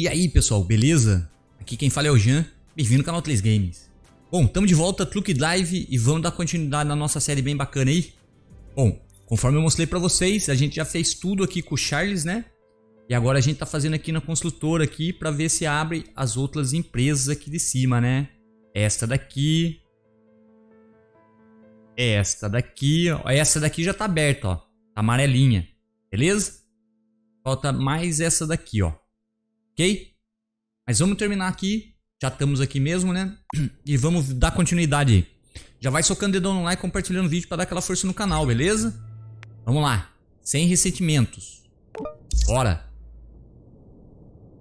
E aí pessoal, beleza? Aqui quem fala é o Jean, bem-vindo ao canal 3 Games. Bom, estamos de volta, Truque Live e vamos dar continuidade na nossa série bem bacana aí. Bom, conforme eu mostrei pra vocês, a gente já fez tudo aqui com o Charles, né? E agora a gente tá fazendo aqui na construtora aqui pra ver se abre as outras empresas aqui de cima, né? Esta daqui. Esta daqui, ó. Essa daqui já tá aberta, ó. Tá amarelinha. Beleza? Falta mais essa daqui, ó. Ok? Mas vamos terminar aqui. Já estamos aqui mesmo, né? E vamos dar continuidade aí. Já vai socando dedão no like, compartilhando o vídeo para dar aquela força no canal, beleza? Vamos lá. Sem ressentimentos. Bora.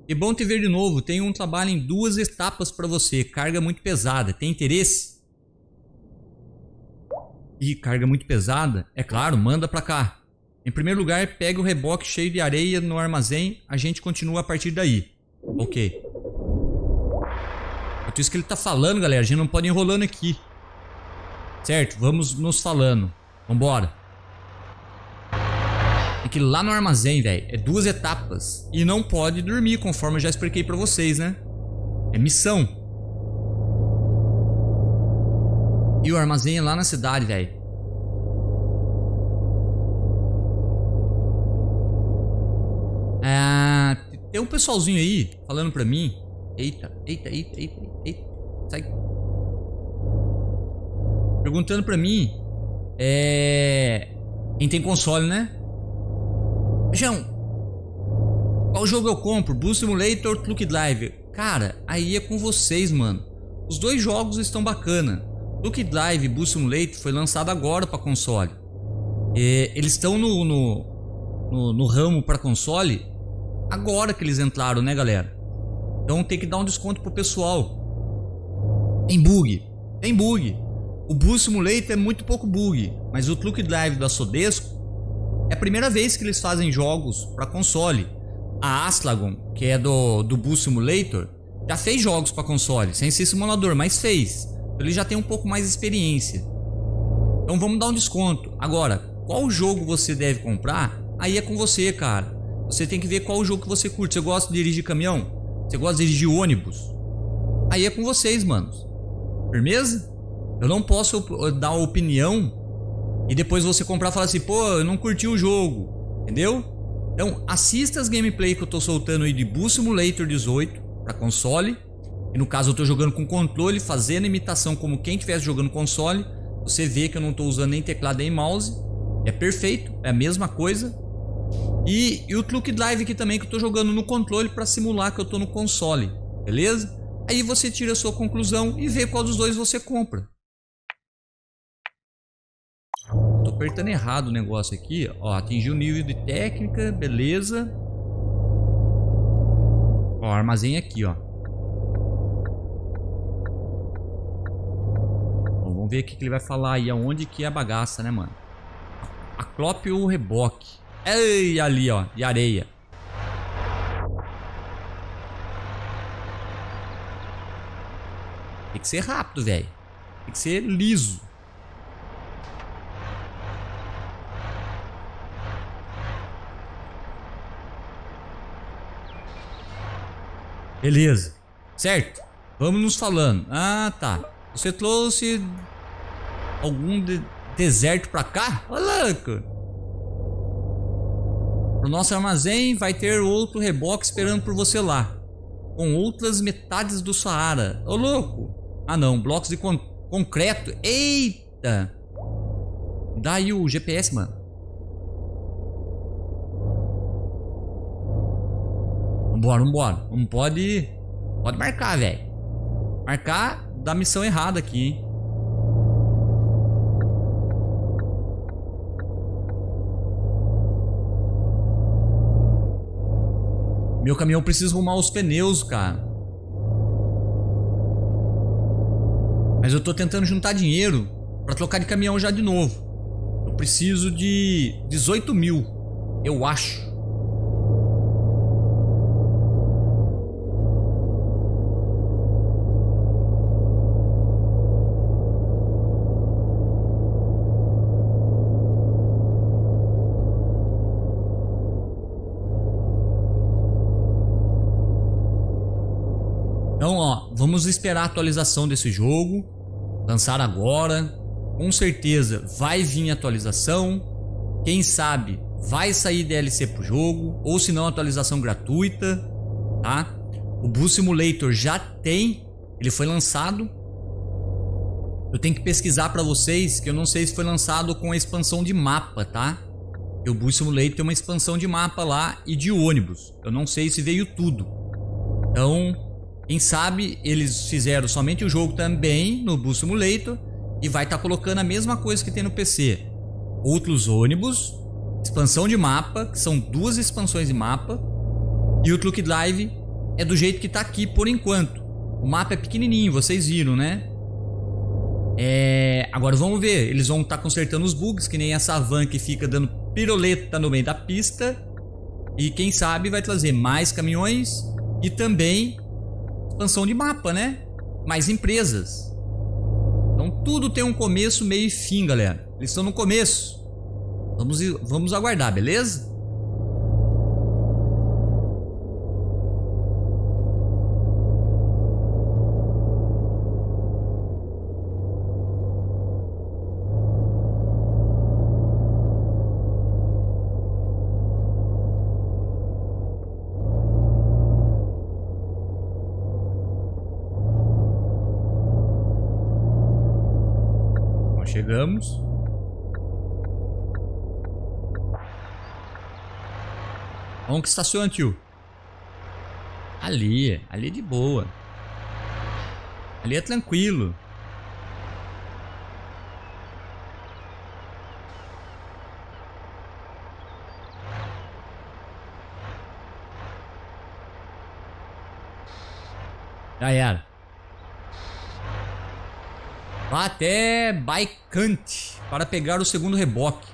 E bom te ver de novo. Tenho um trabalho em duas etapas para você. Carga muito pesada. Tem interesse? E carga muito pesada? É claro, manda pra cá. Em primeiro lugar, pega o reboque cheio de areia no armazém. A gente continua a partir daí. Ok. É isso que ele tá falando, galera. A gente não pode ir enrolando aqui. Certo, vamos nos falando. Vambora. Tem que ir lá no armazém, velho. É duas etapas. E não pode dormir, conforme eu já expliquei pra vocês, né? É missão. E o armazém é lá na cidade, velho. É, tem um pessoalzinho aí falando pra mim. Eita, eita, eita, eita, eita. Sai. Perguntando pra mim. É. Quem tem console, né? João, qual jogo eu compro? Blue Simulator ou Look Drive? Cara, aí é com vocês, mano. Os dois jogos estão bacana. Look Drive e Blue Simulator foi lançado agora para console. E eles estão no, no, no, no ramo para console agora que eles entraram, né, galera? Então tem que dar um desconto pro pessoal. Tem bug, tem bug. O Blue Simulator é muito pouco bug, mas o Look Drive da Sodesco é a primeira vez que eles fazem jogos para console. A Aslagon, que é do, do Bus Simulator, já fez jogos para console, sem ser simulador, mas fez. Então ele já tem um pouco mais de experiência. Então vamos dar um desconto. Agora, qual jogo você deve comprar? Aí é com você, cara. Você tem que ver qual jogo que você curte. Você gosta de dirigir caminhão? Você gosta de dirigir ônibus? Aí é com vocês, manos. Firmeza? Eu não posso dar opinião e depois você comprar e falar assim, pô, eu não curti o jogo, entendeu? Então assista as gameplay que eu tô soltando aí de Bus Simulator 18 para console. E no caso eu tô jogando com controle, fazendo imitação como quem estivesse jogando console. Você vê que eu não tô usando nem teclado nem mouse. É perfeito, é a mesma coisa. E, e o Look Drive aqui também que eu tô jogando no controle para simular que eu tô no console, beleza? Aí você tira a sua conclusão e vê qual dos dois você compra. Tô apertando errado o negócio aqui. Ó, atingiu o nível de técnica, beleza. Ó, armazém aqui, ó. Bom, vamos ver o que ele vai falar aí, aonde que é a bagaça, né, mano? Aclope o reboque. Ei, ali, ó, de areia. Tem que ser rápido, velho. Tem que ser liso. Beleza. Certo? Vamos nos falando. Ah, tá. Você trouxe algum de deserto pra cá? Ô, louco. Pro nosso armazém vai ter outro reboque esperando por você lá. Com outras metades do Saara. Ô, louco. Ah, não. Blocos de con concreto. Eita. Dá aí o GPS, mano. Vambora, vambora. Não pode. Pode marcar, velho. Marcar da missão errada aqui, hein? Meu caminhão precisa arrumar os pneus, cara. Mas eu tô tentando juntar dinheiro pra trocar de caminhão já de novo. Eu preciso de 18 mil, eu acho. Então, ó, vamos esperar a atualização desse jogo. Lançar agora. Com certeza vai vir atualização. Quem sabe vai sair DLC pro jogo. Ou se não, atualização gratuita. Tá? O Bus Simulator já tem. Ele foi lançado. Eu tenho que pesquisar para vocês que eu não sei se foi lançado com a expansão de mapa, tá? o Bus Simulator tem uma expansão de mapa lá e de ônibus. Eu não sei se veio tudo. Então, quem sabe eles fizeram somente o jogo também no Bus Simulator e vai estar tá colocando a mesma coisa que tem no PC. Outros ônibus, expansão de mapa, que são duas expansões de mapa, e o Truck Drive é do jeito que está aqui por enquanto. O mapa é pequenininho, vocês viram, né? É... Agora vamos ver, eles vão estar tá consertando os bugs, que nem essa van que fica dando piroleta no meio da pista. E quem sabe vai trazer mais caminhões e também expansão de mapa, né? Mais empresas. Então tudo tem um começo, meio e fim, galera. Eles estão no começo. Vamos, vamos aguardar, beleza? Chegamos. Onde que estaciona, tio? Ali, ali é de boa. Ali é tranquilo. Era. Vá até Baicante para pegar o segundo reboque.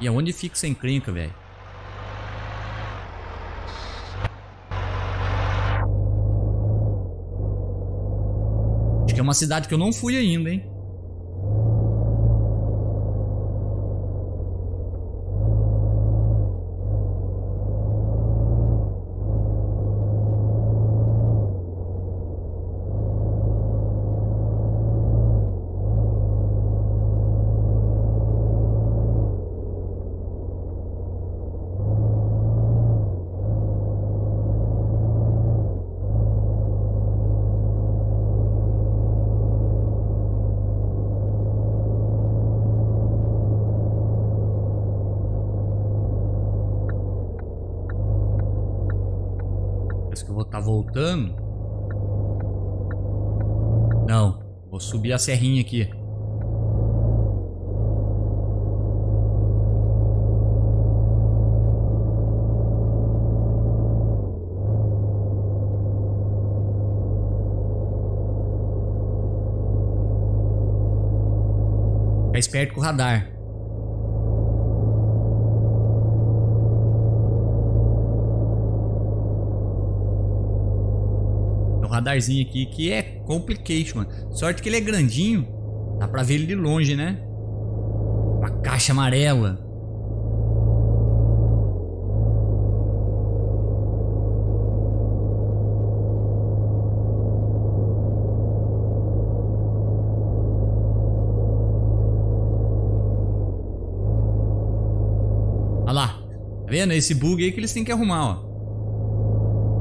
E aonde fica sem crinca, velho? Acho que é uma cidade que eu não fui ainda, hein? Voltando. Não, vou subir a serrinha aqui. Ficar esperto com o radar. Radarzinho aqui que é complication, mano. Sorte que ele é grandinho. Dá pra ver ele de longe, né? Uma caixa amarela. Olha lá. Tá vendo? Esse bug aí que eles têm que arrumar, ó.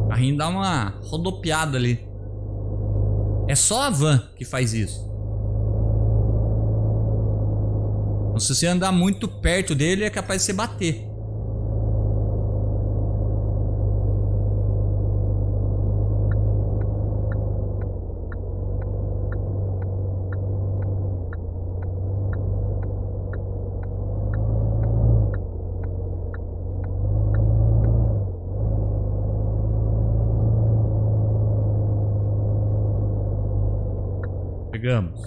O carrinho dá uma rodopiada ali. É só a van que faz isso. Então, se você andar muito perto dele, é capaz de você bater. Chegamos.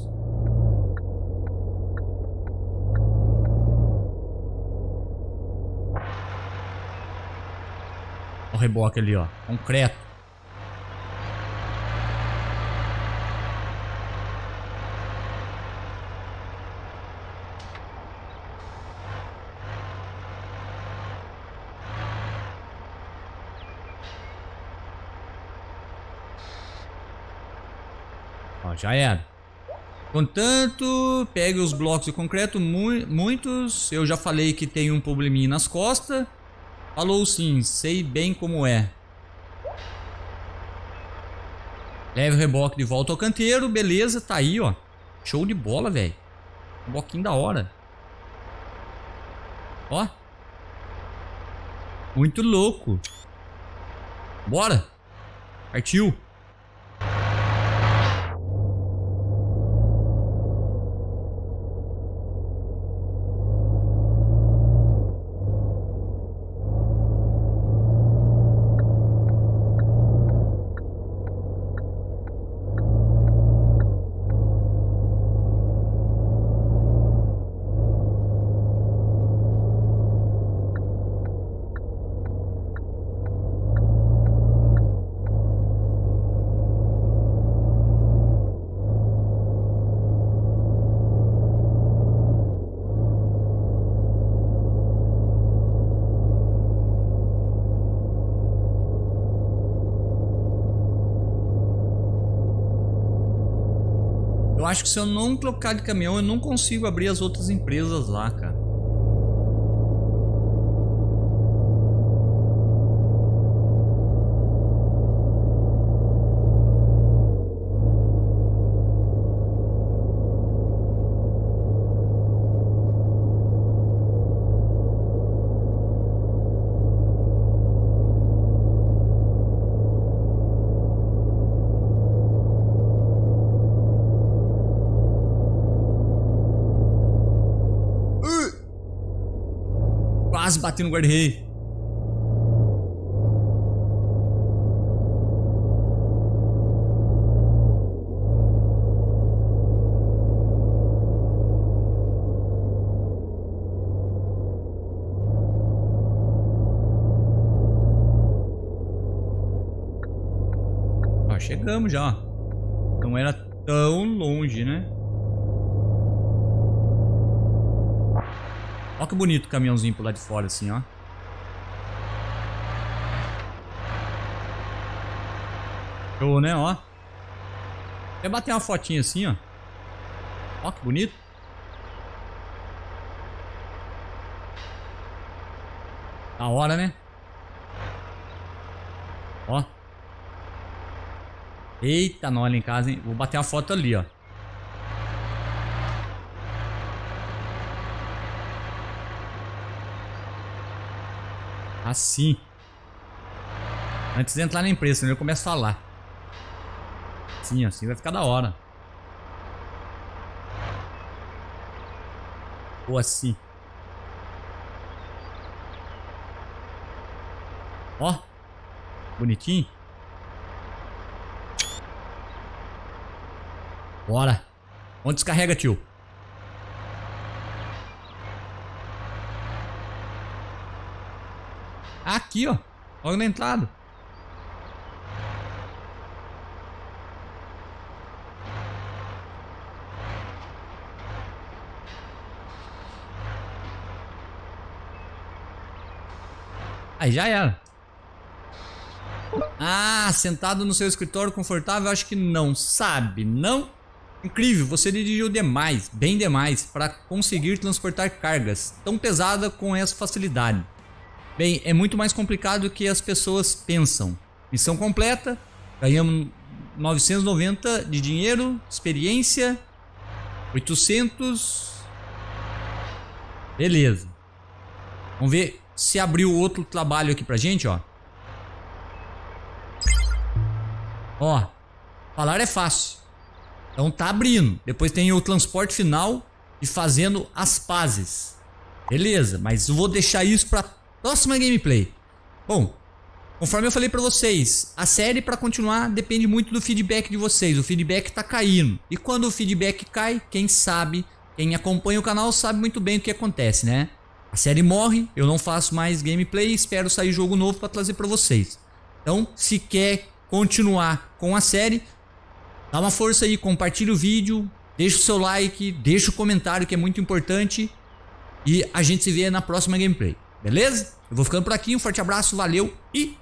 o reboque ali, ó. Concreto. Já era. Contanto, pegue os blocos de concreto, mu muitos. Eu já falei que tem um probleminha nas costas. Falou sim, sei bem como é. Leve o reboque de volta ao canteiro, beleza, tá aí, ó. Show de bola, velho. Bloquinho da hora. Ó. Muito louco. Bora. Partiu. Acho que se eu não trocar de caminhão, eu não consigo abrir as outras empresas lá, cara. Quase bati no guarda-rei. Chegamos já. Não era tão longe, né? Olha que bonito o caminhãozinho por lá de fora, assim, ó. Show, né, ó. Quer bater uma fotinha assim, ó. Ó que bonito. Da hora, né? Ó. Eita, lá em casa, hein? Vou bater uma foto ali, ó. Assim. Antes de entrar na empresa, eu começo a falar. Sim, assim vai ficar da hora. Ou assim. Ó. Bonitinho. Bora. Onde descarrega, tio? Aqui, ó. Logo na entrada. Aí já era. Ah, sentado no seu escritório confortável? Acho que não. Sabe, não? Incrível, você dirigiu demais, bem demais, para conseguir transportar cargas tão pesada com essa facilidade. Bem, é muito mais complicado do que as pessoas pensam. Missão completa, ganhamos 990 de dinheiro, experiência, 800. Beleza. Vamos ver se abriu outro trabalho aqui pra gente, ó. Ó, falar é fácil. Então tá abrindo. Depois tem o transporte final e fazendo as pazes. Beleza, mas vou deixar isso pra Próxima gameplay. Bom, conforme eu falei pra vocês, a série para continuar depende muito do feedback de vocês. O feedback tá caindo. E quando o feedback cai, quem sabe, quem acompanha o canal sabe muito bem o que acontece, né? A série morre, eu não faço mais gameplay, espero sair jogo novo para trazer para vocês. Então, se quer continuar com a série, dá uma força aí, compartilha o vídeo, deixa o seu like, deixa o comentário que é muito importante e a gente se vê na próxima gameplay. Beleza? Eu vou ficando por aqui, um forte abraço, valeu e